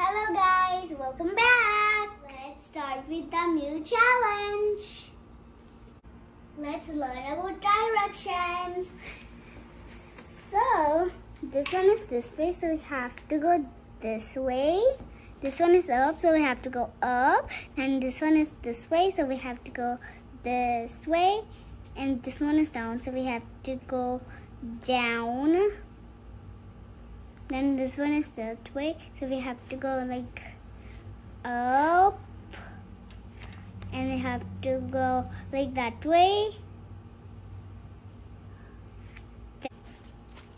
Hello guys, welcome back. Let's start with the new challenge. Let's learn about directions. So, this one is this way, so we have to go this way. This one is up, so we have to go up. And this one is this way, so we have to go this way. And this one is down, so we have to go down. Then this one is that way, so we have to go like up. And we have to go like that way.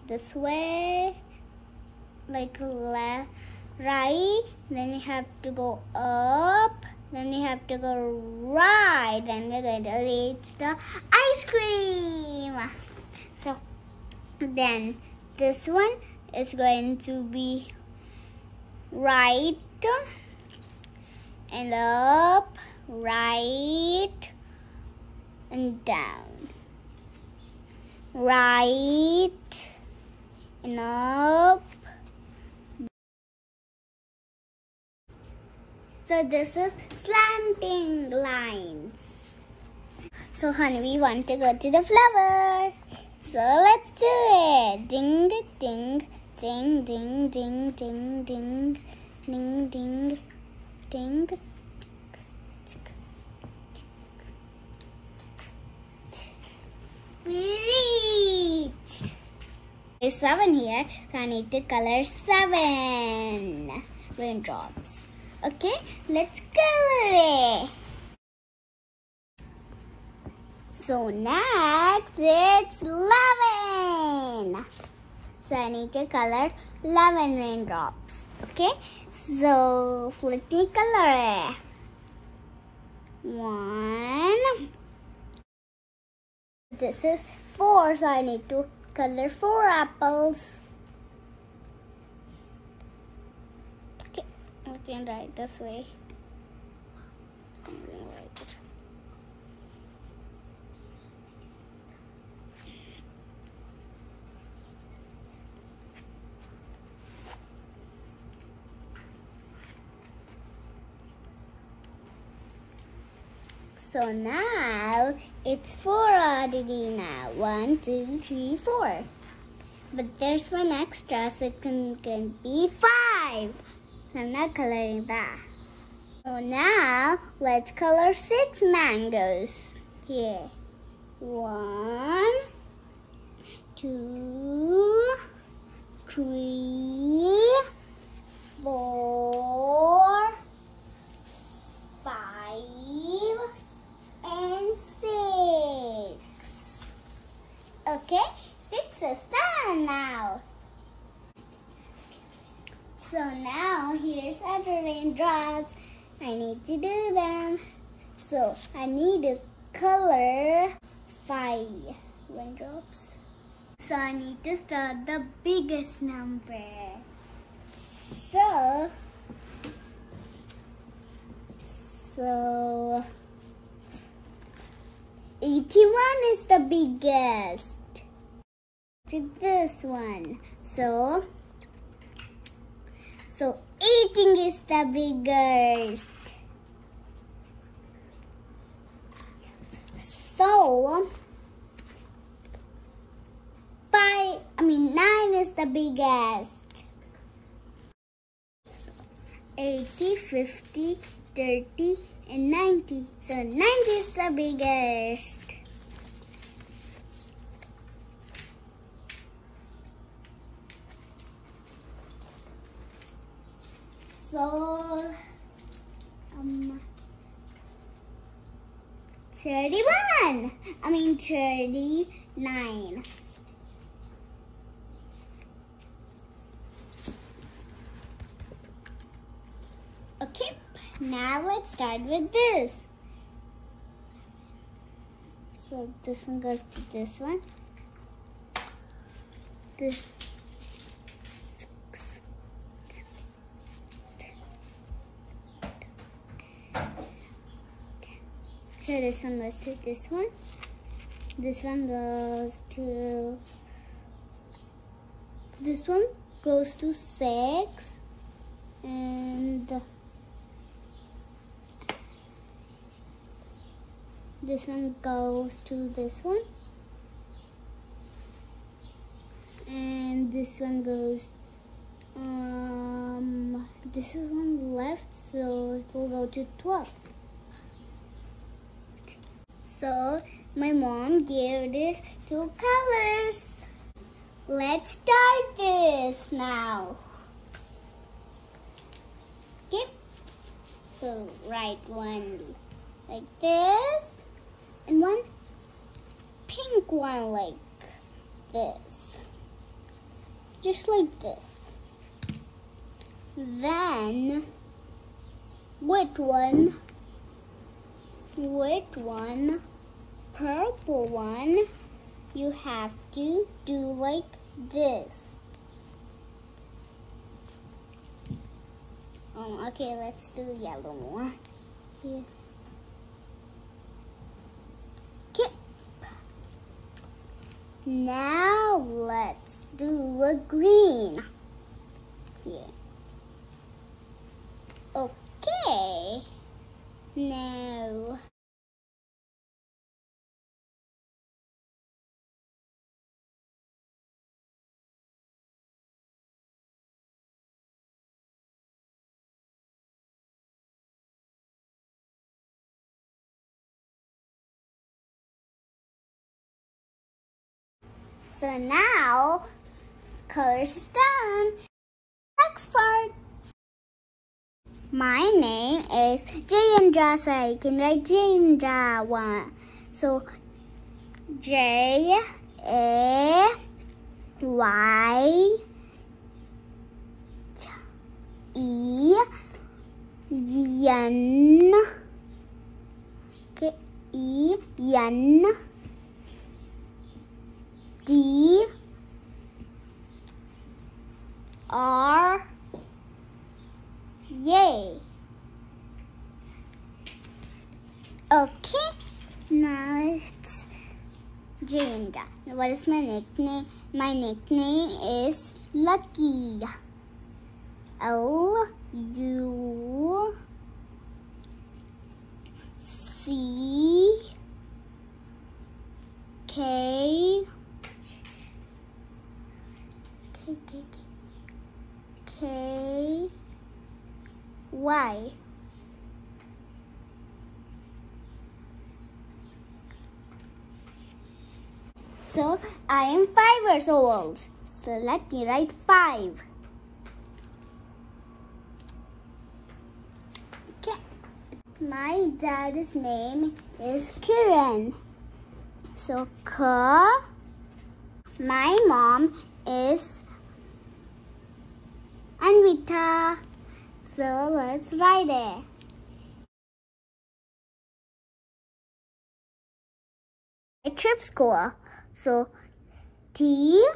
This way, like left, right. Then you have to go up. Then you have to go right. Then we're going to reach the ice cream. So then this one is going to be right and up, right and down. Right and up. So this is slanting lines. So honey, we want to go to the flower. So let's do it. Ding, ding, ding, ding, ding, ding, ding, ding, ding, ding. We reached. There's seven here, so I need to color seven raindrops. Okay, let's color it. So next it's 11. So I need to color 11 raindrops. Okay, so let me color. One. This is four, so I need to color four apples. Okay, I can write this way. I'm gonna write this way. So now it's four already now. One, two, three, four. But there's one extra, so it can, can be five. I'm not coloring that. So now let's color six mangoes. Here. One, two, three, four, five, and six. Okay, six is done now. So now here's other raindrops. I need to do them. So I need to color five raindrops. So I need to start the biggest number. So so 81 is the biggest. To this one. So so 18 is the biggest. So five I mean 9 is the biggest. 80, 50, 30, and 90. So 90 is the biggest. So, um, 31. I mean 39. Okay, now let's start with this. So this one goes to this one. This. So this one goes to this one. This one goes to this one goes to six. and this one goes to this one and this one goes um this is on left so it will go to 12 so my mom gave this two colors. Let's start this now. Okay? So write one like this and one pink one like this. Just like this. Then white one white one purple one you have to do like this. Um, okay let's do yellow more. Here. Okay now let's do a green. Here. Okay. No. So now, colors is done. Next part. My name is Jayendra, so I can write Jayendra one. So J A Y E N E N D R Yay! Okay, now it's Jayendra. What is my nickname? My nickname is Lucky. L U C K K K K K why? So I am five years old. So let me write five. My dad's name is Kiran. So Ka. My mom is Anvita. So let's ride it. A trip school. So T.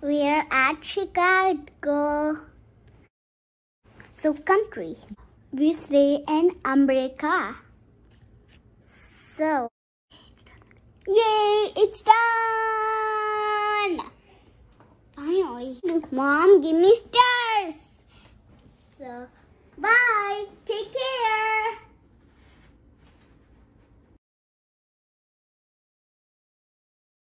We are at Chicago. So country. We stay in America. So Yay! It's done! toy. Mom, give me stars. So, bye. Take care.